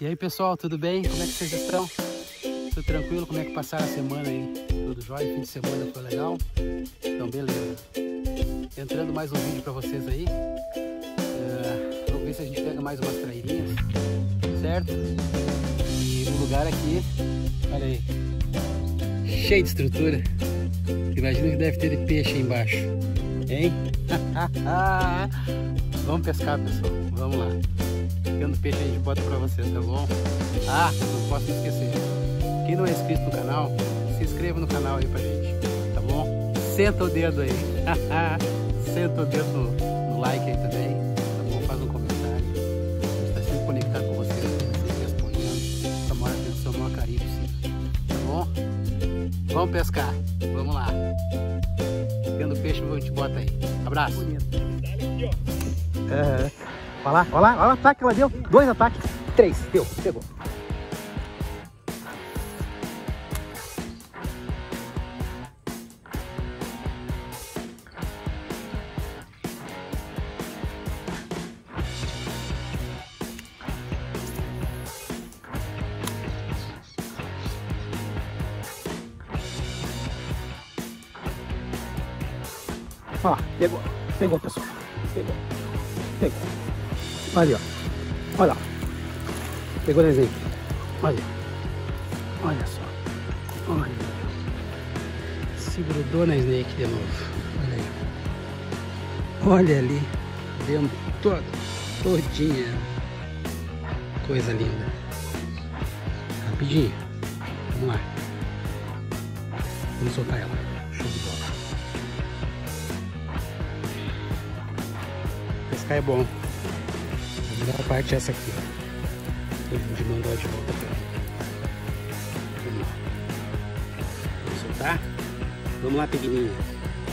E aí pessoal, tudo bem? Como é que vocês estão? Tudo tranquilo? Como é que passaram a semana aí? Tudo jóia? Fim de semana foi legal? Então beleza. Entrando mais um vídeo para vocês aí. Uh, vamos ver se a gente pega mais umas trairinhas, certo? E o lugar aqui, olha aí, cheio de estrutura. Imagina que deve ter de peixe aí embaixo, hein? vamos pescar pessoal, vamos lá pegando peixe a gente bota pra vocês, tá bom? Ah, não posso esquecer. Quem não é inscrito no canal, se inscreva no canal aí pra gente, tá bom? Senta o dedo aí. Senta o dedo no, like aí também, tá bom? Faz um comentário. A gente tá sempre conectado com vocês, sempre respondendo. Com a maior atenção, maior carinho possível. Tá bom? Vamos pescar. Vamos lá. Tendo peixe, a gente bota aí. Abraço. Bonito. É. Olha lá, olha lá, olha o ataque que ela deu. Dois ataques. Três. Deu, pegou. Ó, pegou, pegou pessoal, pegou. Olha, ó. Olha lá. Pegou o desenho. Olha. Olha só. Olha. Se grudou na snake de novo. Olha aí. Olha ali. Dentro toda. Todinha. Coisa linda. Rapidinho. Vamos lá. Vamos soltar ela. Show de bola. Pescar é bom melhor parte é essa aqui, ó. De mandar de volta Vamos soltar? Vamos lá, pequenininha.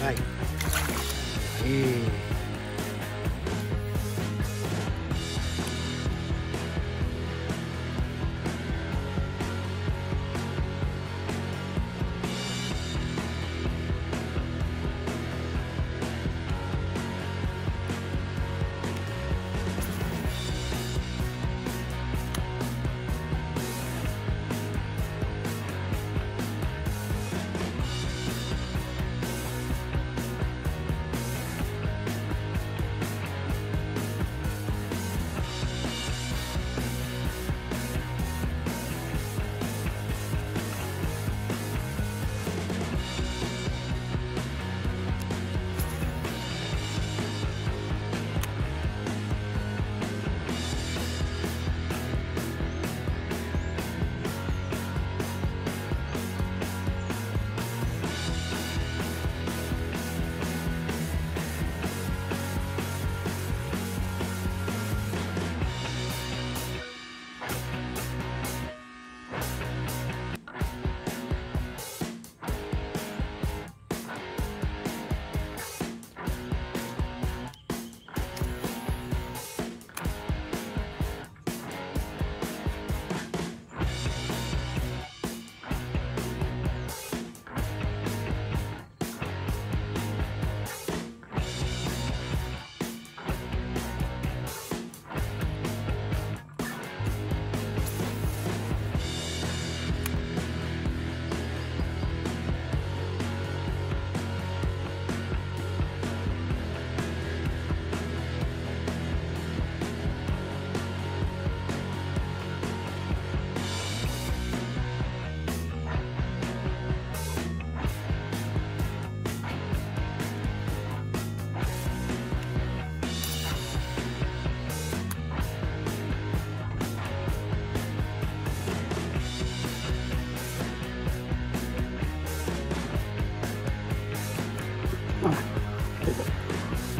Vai. Aí.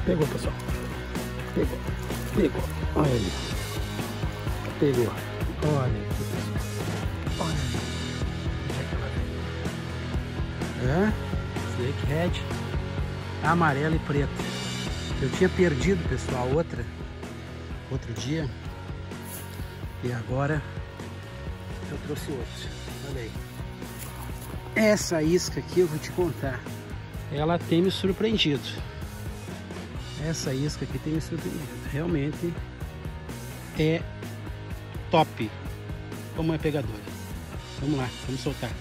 Pegou, pessoal. Pegou. Pegou. Olha ali. Pegou. Olha aqui, pessoal. Olha ali. Onde é que ela veio? É? Snake Head. Amarela e preta. Eu tinha perdido, pessoal, outra. Outro dia. E agora eu trouxe outro. Olha aí. Essa isca aqui eu vou te contar. Ela tem me surpreendido. Essa isca aqui tem me surpreendido. Realmente é top. pamonha pegadora. Vamos lá, vamos soltar.